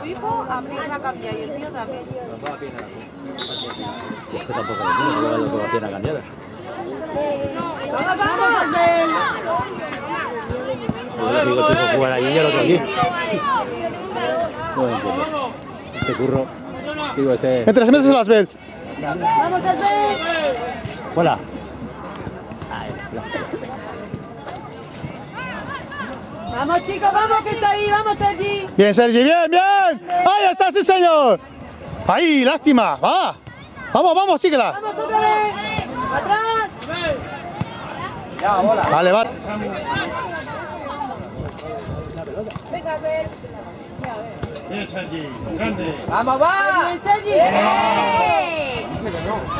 Tu hijo apenas cambia y el mío también. Es que tampoco lo dos a pierna cambiada. ¡Vamos, vamos! Yo digo, tengo que jugar allí y el otro aquí. No entiendo. Este curro, digo, este... Mientras metes el Asbel. ¡Vamos, Abel! Hola. ¡Vamos, chicos, vamos, que está ahí! ¡Vamos, Sergi! Bien, Sergi, bien, bien. Ahí está, sí, señor. Ahí, lástima. Va. Vamos, vamos, síguela. ¡Vamos otra vez! ¡Atrás! Vale, vale. Venga, Abel. Bien, Sergi. Grande. ¡Vamos, va! ¡Bien, Sergi!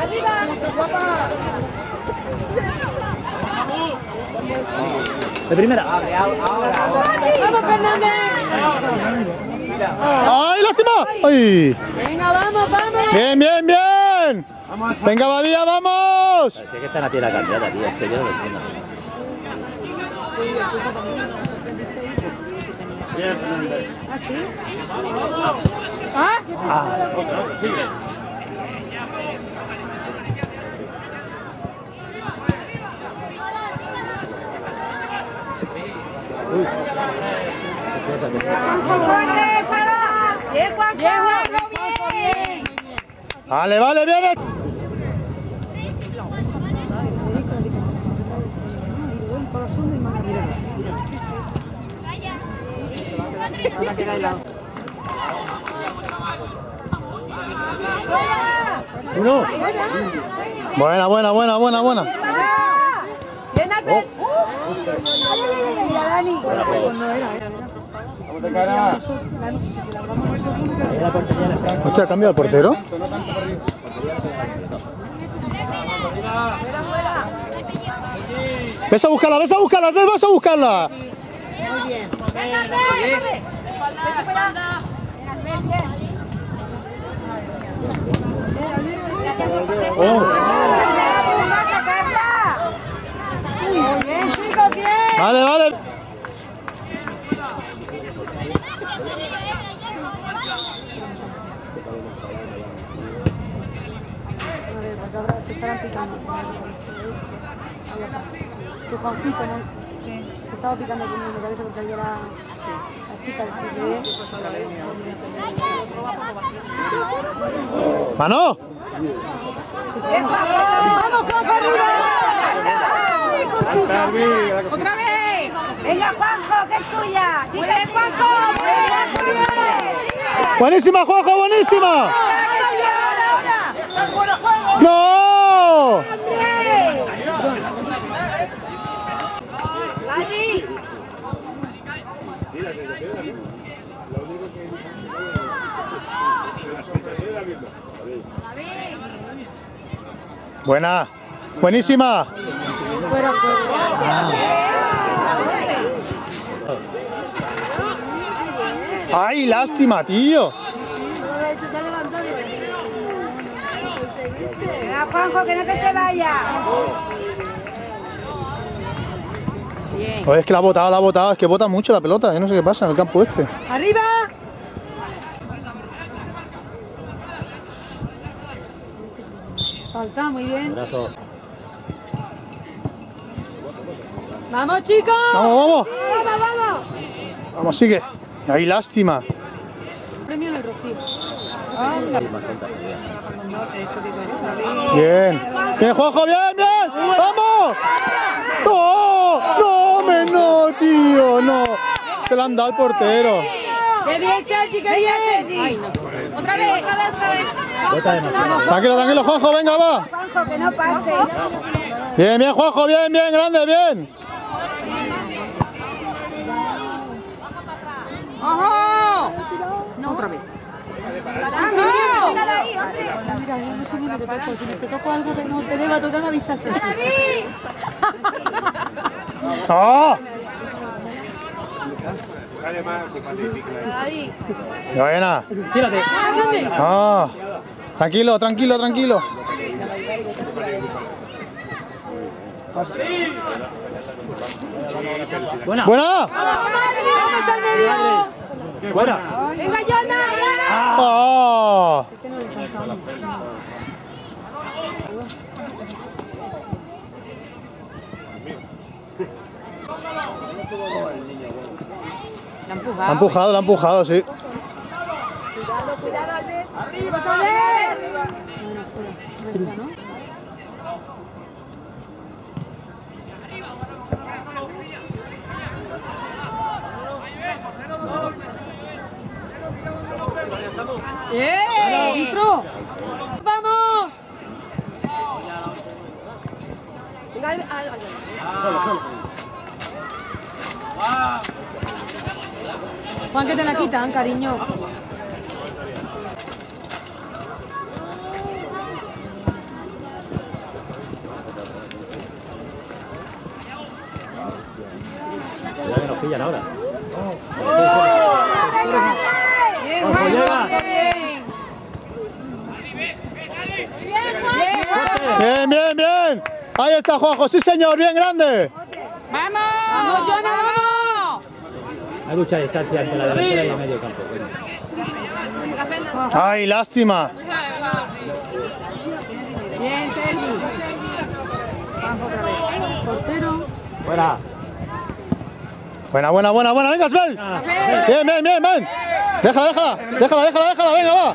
¡Arriba! De primera. ¡Vamos, Fernández! ¡Ay, lástima! ¡Ay! ¡Venga, vamos, vamos! Bien, bien, bien. Venga, Badía, vamos. Parece que están a pierna cambiada, tío. Es que yo no lo entiendo. ¿Ah, sí? ¿Ah? ¡Corre, Sara! ¡Bien, Juanjo! ¡Bien, Juanjo, bien! Vale, vale, bien. Uno. Buena, buena, buena, buena, buena. ¡Bien, Abel! Hostia, ¿ha cambiado el portero? Ves a buscarla, ves a buscarla, ves, vas a buscarla. ¡Muy bien, chicos, bien! Vale, vale. Estarán picando. Que Juanquito, ¿no? Que estaba picando conmigo, me parece, porque ayer la, la chica de Mano. ¡Vamos, Juanjo, arriba! ¡Otra vez! ¡Venga, Juanjo, que es tuya! ¡Dígale, Juanjo! ¡Venga, cuídate! Buenísima, Juanjo, buenísima. ¡Está fuera juego! ¡No! ¡Dani! Buena. Buenísima. Fuera juego. Ay, lástima, tío. Venga, Juanjo, que no te se vaya. Es que la ha botado, la ha botado. Es que bota mucho la pelota. Yo no sé qué pasa en el campo este. ¡Arriba! Falta, muy bien. Brazo. ¡Vamos, chicos! Vamos, vamos. ¡Vamos, vamos! Vamos, sigue. Ay, lástima. Premio en el Rocío. Bien. Bien, Juanjo, bien, bien. ¡Vamos! ¡No! ¡No, me no, tío! ¡No! Se la han dado al portero. ¡Qué bien, Sergi, qué bien! Ay, no. Otra vez, otra vez, otra vez. Tranquilo, tranquilo, Juanjo, venga, va. Juanjo, que no pase. Bien, bien, Juanjo, bien, bien, grande, bien. ¡Ojo! No, otra vez. Mira, yo no sé ni lo que toco. Si te toco algo que no te deba tocar, me avisas. Ah. Tranquilo, tranquilo, tranquilo. Buena. Buena. ¡Vamos al medio! Buena. Venga, Jonah. Ah. La ha La ha empujado. empujado, la ha empujado, sí. ¿No? ¡Eh! ¡Vamos! Venga. Juan, que te la quitan, cariño. Pillan ahora. Bien, Juan. Bien. Bien, Juan. Bien, bien, bien. Ahí está Juanjo, sí señor, bien grande. ¡Vamos! ¡Vamos, Jonah, vamos! Hay mucha distancia entre la delantera y el medio campo. Ay, lástima. Bien, Sergi. Vamos otra vez. Portero. Fuera. Buena, buena, buena, buena. Venga, Svel. Bien, bien, bien, bien. Déjala, déjala. Déjala, déjala, déjala. Venga, va.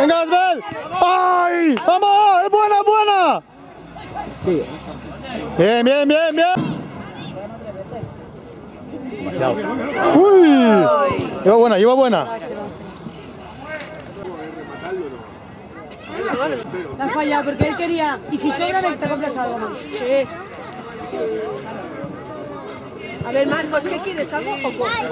Venga, Svel. ¡Ay! ¡Vamos! ¡Es buena, es buena! Bien, bien, bien, bien. ¡Uy! Lleva buena, lleva buena. La ha fallado porque él quería. Y si sobra, te compras algo. Sí. A ver, Marcos, ¿qué quieres? ¿Algo o cosa?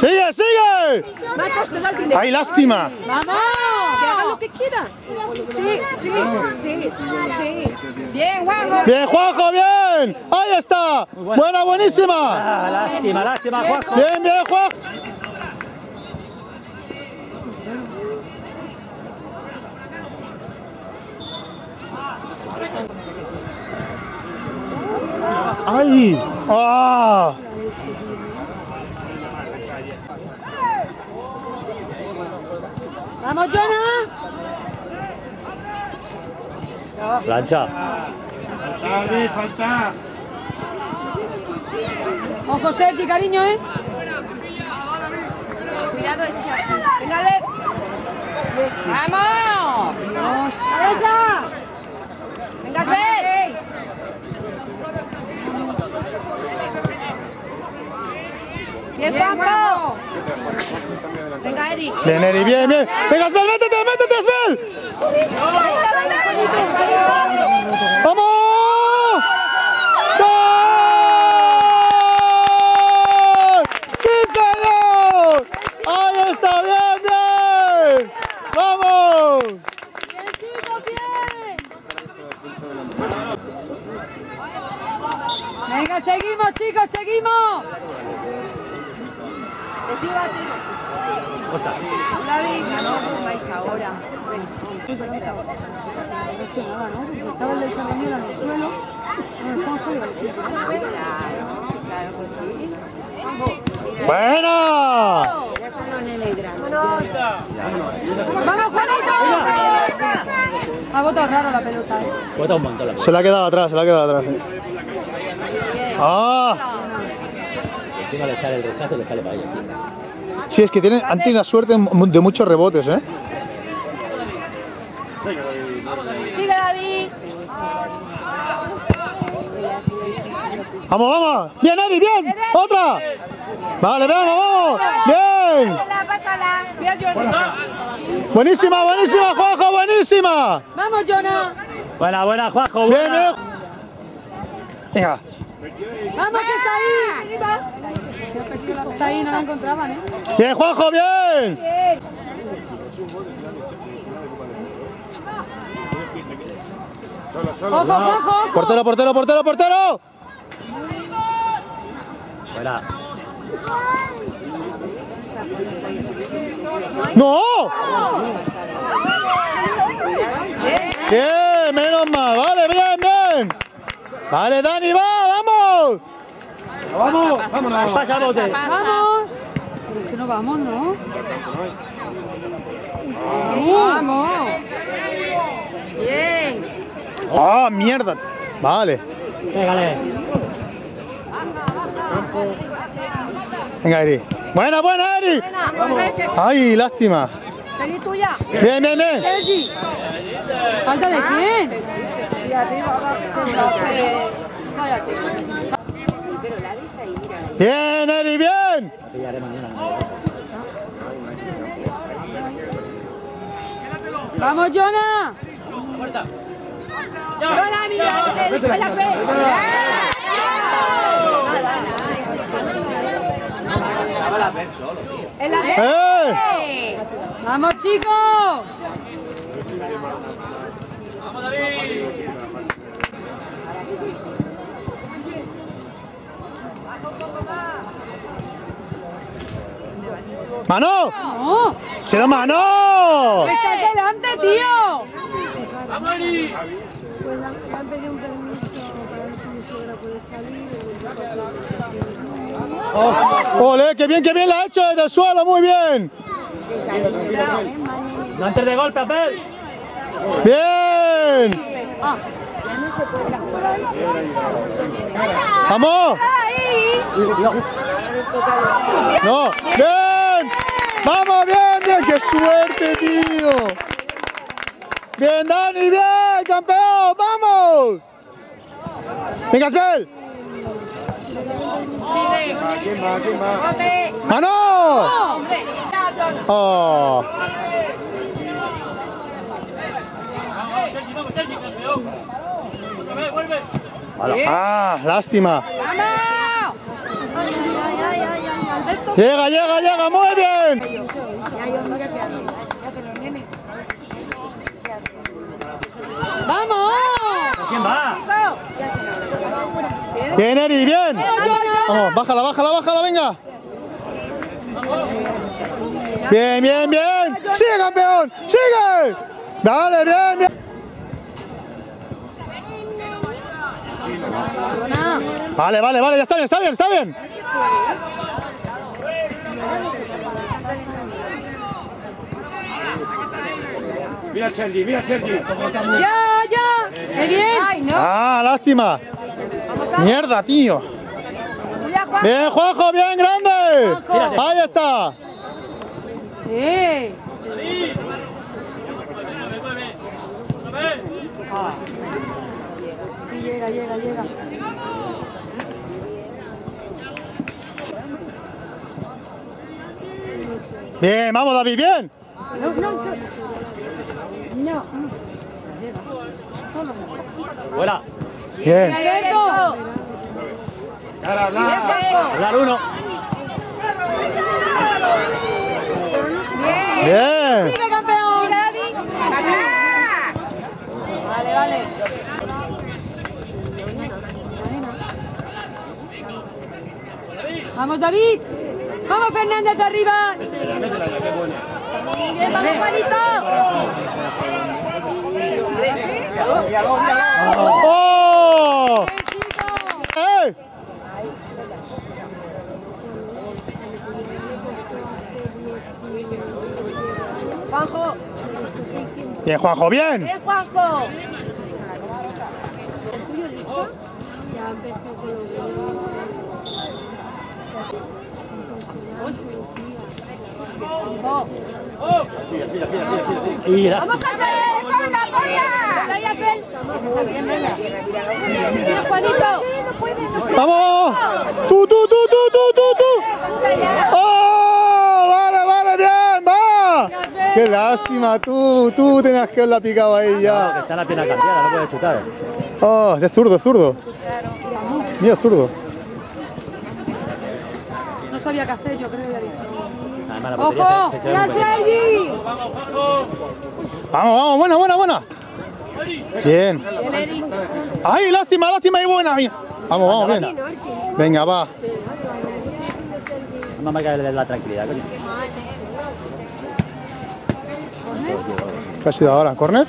¡Sigue, sigue! Marcos, te da el dinero. ¡Ay, lástima! Que haga ¡Vamos! lo que quiera. Sí, sí, sí, sí. Bien, Juanjo. Bien, Juanjo, bien. Ahí está. Buena, buenísima. Lástima, lástima, Juanjo. Bien, bien, Juan. ¡Ay! ¡Ah! ¡Vamos, Jonah! Plancha. Ojo, Sergi, cariño, ¿eh? Cuidado, este. ¡Vamos! Vamos. Venga, Bien. Venga, Eri. Bien, Eri, bien, bien. Venga, Svel, métete, métete, Svel. ¡Vamos! ¡Gol! ¡Sí, señor! ¡Ahí está! ¡Bien, bien! ¡Vamos! ¡Bien, chicos, bien! Venga, seguimos, chicos, seguimos. David, no vais ahora. ¿no? Porque estaba el del en el suelo. No, el Juanjo iba al sitio. ¡Buena! ¡Vamos, Juanito! Ha votado raro la pelota, ¿eh? Bota un montón la Se la ha quedado atrás, se la ha quedado atrás. ¡Ah! Encima le sale el rechazo y le sale para ella. Sí, es que tienen, han tenido la suerte de muchos rebotes, ¿eh? Sigue, David. ¡Vamos, vamos! ¡Bien, Eri, bien! ¡Otra! Vale, vamos, vamos. Bien. Bien, Jonah. Buenísima, buenísima, Juanjo, buenísima. ¡Vamos, Jonah! Buena, buena, Juanjo. Bien, bien. Venga. ¡Vamos, que está ahí! Está ahí, no la encontraban, ¿eh? Bien, Juanjo, bien. ¡Ojo, ojo, ojo! Portero, portero, portero, portero. Buena. ¡No! Bien, menos mal. Vale, bien, Dale, Dani, va, vamos. ¡Vamos! ¡Vámonos! ¡Pasa, bote! ¡Vamos! Pero es que no vamos, ¿no? Vamos. Bien. Ah, mierda. Vale. Pégale. Venga, Eri. Buena, buena, Eri. Ay, lástima. Seguí tuya. Bien, bien, bien. Sergi. ¿Falta de quién? Sí, arriba, abajo. Bien, Eri, bien. ¡Vamos, Jonah! Hola, mira, él las ve. En la ¡Eh! ¡Vamos, chicos! ¡Mano! ¡No! ¡Se da mano! ¡Estás delante, tío! Pues le han pedido un permiso para ver si mi suegra puede salir. ¡Ole, qué bien, qué bien la ha hecho desde el suelo! ¡Muy bien! ¡No antes de golpe, Apel! ¡Bien! ¡Vamos! ¡No! ¡Bien! ¡Vamos, bien, bien! ¡Qué suerte, tío! ¡Bien, Dani, bien! ¡Campeón! ¡Vamos! ¡Venga! Hombre, ¡Mano! ¡Oh! ¡Ah, lástima! ¡Llega, llega, llega! ¡Muy bien! ¡Vamos! ¿Quién va? Bien, Eri, bien. Vamos, bájala, bájala, bájala, venga. Bien, bien, bien. Sigue, campeón. Sigue. Dale, bien, bien. Vale, vale, vale, ya está bien, está bien, está bien. Mira Sergi, mira Sergi. ¡Ya, ya! ¡Qué bien! Ah, lástima. Mierda, tío. Bien, Juanjo, bien, grande. Ahí está. ¡Eh! Sí, llega, llega, llega. Bien, vamos, David, bien. No, no, no. No. ¡Fuera! Bien. ¡Alberto! ¡Hablar uno! Bien. Bien. ¡Sigue, campeón! David. Atrás. Vale, vale. ¡Vamos, David! ¡Vamos, Fernández, arriba! Bien, vamos, Juanito. ¡Oh! ¡Eh! Juanjo. Bien, Juanjo, bien. Bien, Juanjo. Ya empezó con los vídeos. Juanjo. Y la- Vamos a hacer. ¡Ponla, ponla! Ahí hacer. Juanito. ¡Vamos! ¡Tú, tú, tú, tú, tú, tú, tú! ¡Oh! ¡Vale, vale, bien! ¡Va! ¡Qué lástima! Tú, tú tenías que haberla picado ahí ya. Está la pierna cambiada, no puede chutar. ¡Oh! Es zurdo, es zurdo. Mío, zurdo. No sabía qué hacer, yo creo que ha dicho. Además, la ¡Ojo! se- se pequeña. Sergi! Vamos, vamos, buena, buena, buena. Bien. ¡Ay, lástima, lástima y buena! Vamos, vamos, bien. Venga, va. No me cae la tranquilidad, coño. ¿Qué ha sido ahora? ¿Corner?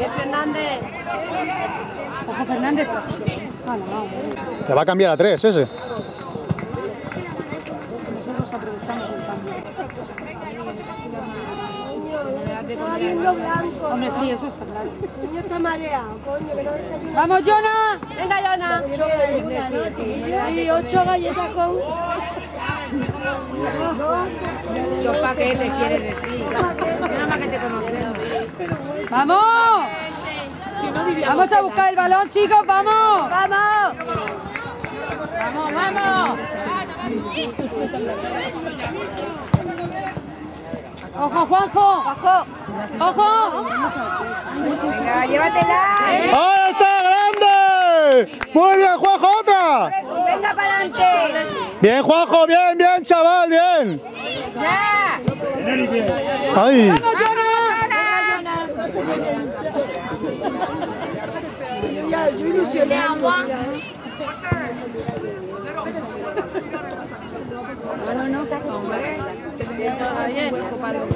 Eh, Fernández. Ojo Fernández. Sala, vamos. Te va a cambiar a tres ese. Nosotros aprovechamos el cambio. Estaba viendo blanco. Hombre, sí, eso está claro. El niño está mareado, coño, que no desayuna. ¡Vamos, Jonah! Venga, Yona. Sí, ocho galletas con... Los paquetes, quiere decir. Nada más que te conocemos. ¡Vamos! Vamos a buscar el balón, chicos, vamos. ¡Vamos! Vamos, vamos. Ojo, Juanjo. ¡Ojo! Ojo. Venga, llévatela. ¡Ahí está, grande! Muy bien, Juanjo, otra. Venga para adelante. Bien, Juanjo, bien, bien, chaval, bien. ¡Ya! Ay, Vamos, Ya, yo ilusionado.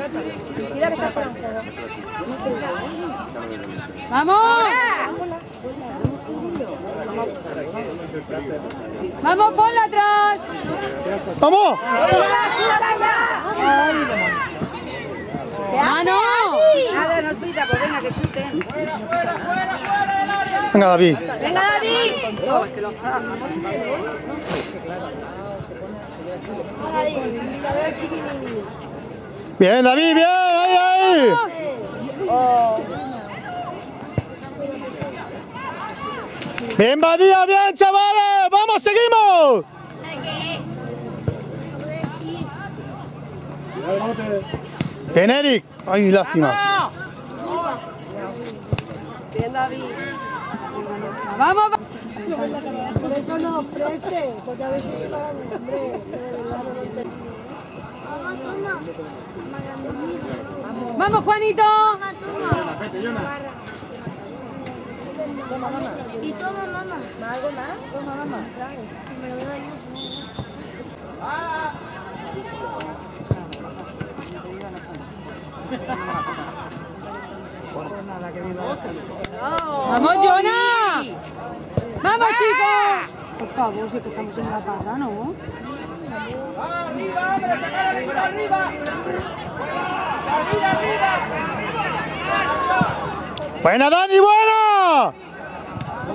Vamos. Vamos, ponla atrás. vamos. Mano. Nada, no pita, pues venga, que chuten. Venga, David. Venga, David. Bien, David, bien, ahí, ahí. Bien, Badía, bien, chavales. Vamos, seguimos. Bien, Eric. Ay, lástima. Bien, David. Vamos. Por eso no ofrece, porque a veces se pagan, hombre, de. Vamos, Juanito. Y toma, mamá. ¿Algo más? Toma, mamá. Me lo doy yo. Vamos, Jonah. Vamos, chicos. Por favor, si es que estamos en la parra, ¿no? Buena, Dani, buena.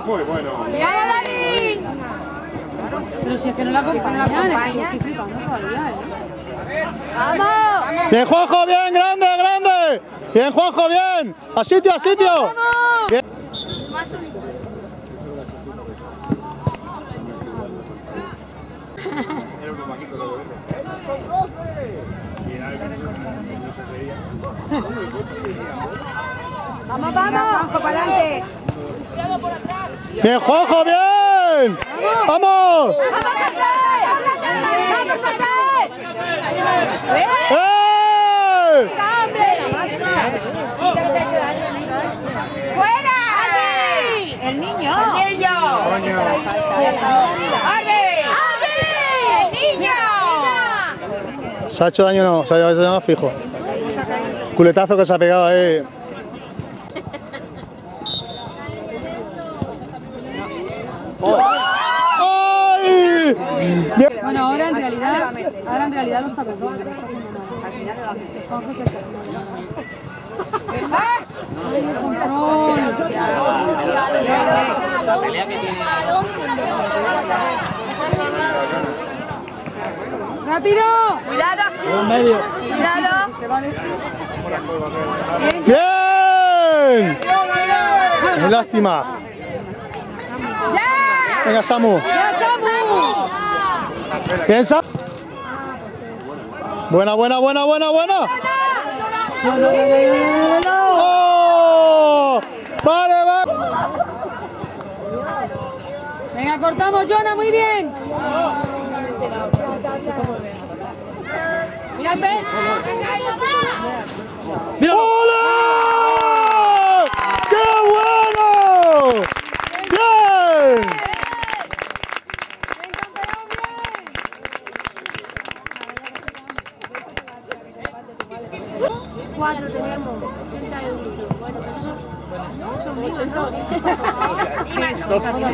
Muy bueno. ¡Vamos, David! Pero si es que no la acompañan, es que yo estoy flipando todavía, ¿eh? ¡Vamos! Bien, Juanjo, bien, grande, grande. Bien, Juanjo, bien. A sitio, a sitio. ¡Vamos, vamos! para adelante! Bien, Juanjo, bien. Vamos. ¡Vamos, Andrés! ¡Vamos, Andrés! ¡Eh! ¡Hombre! ¡Fuera! ¡El niño! ¡El niño! ¡Ale! ¡Ale! ¡El niño! Se ha hecho daño, no, se ha hecho daño fijo. Culetazo que se ha pegado ahí. ¡Ay! Bien. Bueno, ahora en realidad, ahora en realidad lo está mal. Juanjo es el que. ¡Rápido! ¡Cuidado! medio. ¡Cuidado! Esto. ¡Bien! ¡Qué lástima! Venga, Samu. Bien, Samu. Buena, buena, buena, buena, buena. ¡Oh! Vale, vale. Venga, cortamos, Jonah, muy bien. ¡Mira, ven! ¡Ole! ¡Qué bueno! ¡Bien!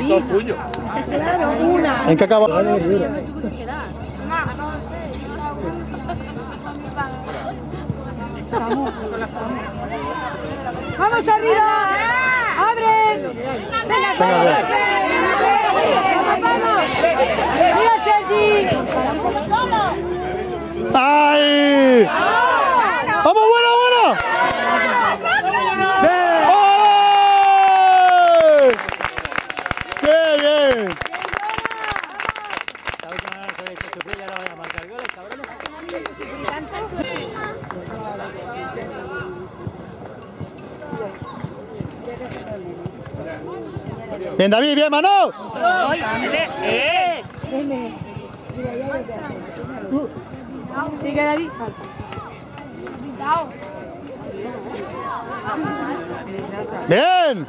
Dos puños. ¿En qué acaba? ¡Vamos arriba! ¡Abre! Venga, a ver. ¡Mira, Sergi! ¡Ay! ¡Vamos, buena, buena! ¡Ole! ¡Qué bien! Bien, David, bien, Manu. Sigue, David. Bien.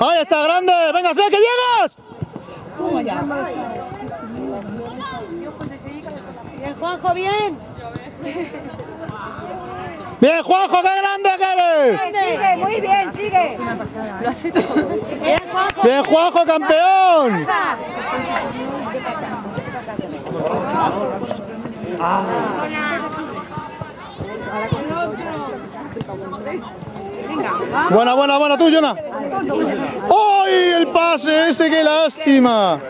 Ahí está, grande. Venga, ve que llegas. Bien, Juanjo, bien. Bien, Juanjo, qué grande que eres. Sigue, muy bien, sigue. Bien, Juanjo. Bien, Juanjo, campeón. Buena, buena, buena, tú, Jonah. ¡Ay, el pase ese, qué lástima!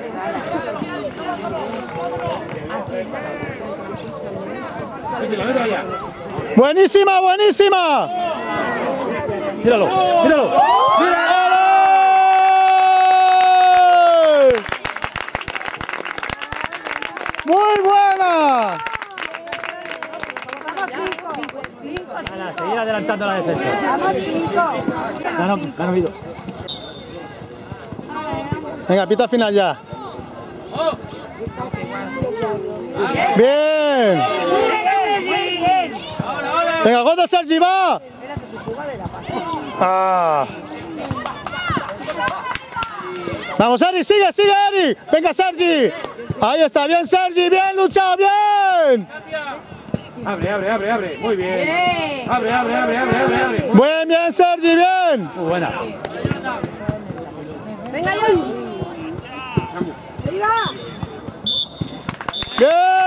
Buenísima, buenísima. Míralo, míralo. ¡Ole! Muy buena. Nada, seguir adelantando la defensa. Gano, gano Vido. Venga, pita final ya. Bien. Venga, de Sergi, va. Ah. Vamos, Eri, sigue, sigue, Eri. Venga, Sergi. Ahí está, bien, Sergi, bien luchado, bien. Abre, abre, abre, abre. Muy bien. Abre, abre, abre, abre, abre, abre. Bien, bien, Sergi, bien. Muy buena. Venga, Luis. Bien.